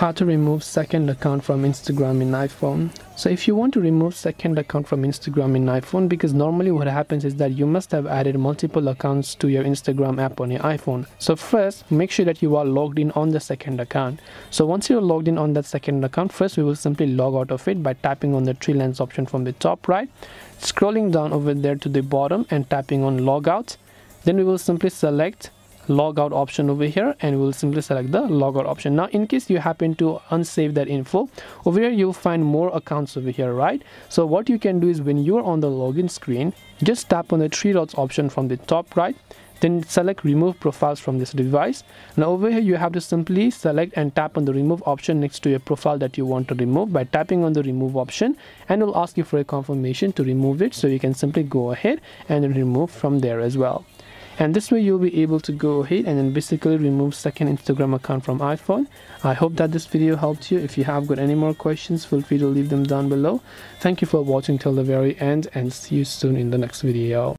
how to remove second account from Instagram in iPhone. So if you want to remove second account from Instagram in iPhone because normally what happens is that you must have added multiple accounts to your Instagram app on your iPhone. So first make sure that you are logged in on the second account. So once you're logged in on that second account first we will simply log out of it by tapping on the three lines option from the top right scrolling down over there to the bottom and tapping on logout then we will simply select logout option over here and we'll simply select the logout option. Now in case you happen to unsave that info over here you'll find more accounts over here right? So what you can do is when you're on the login screen just tap on the three dots option from the top right then select remove profiles from this device. Now over here you have to simply select and tap on the remove option next to your profile that you want to remove by tapping on the remove option and it will ask you for a confirmation to remove it so you can simply go ahead and remove from there as well and this way you'll be able to go ahead and then basically remove second Instagram account from iPhone. I hope that this video helped you. If you have got any more questions, feel free to leave them down below. Thank you for watching till the very end and see you soon in the next video.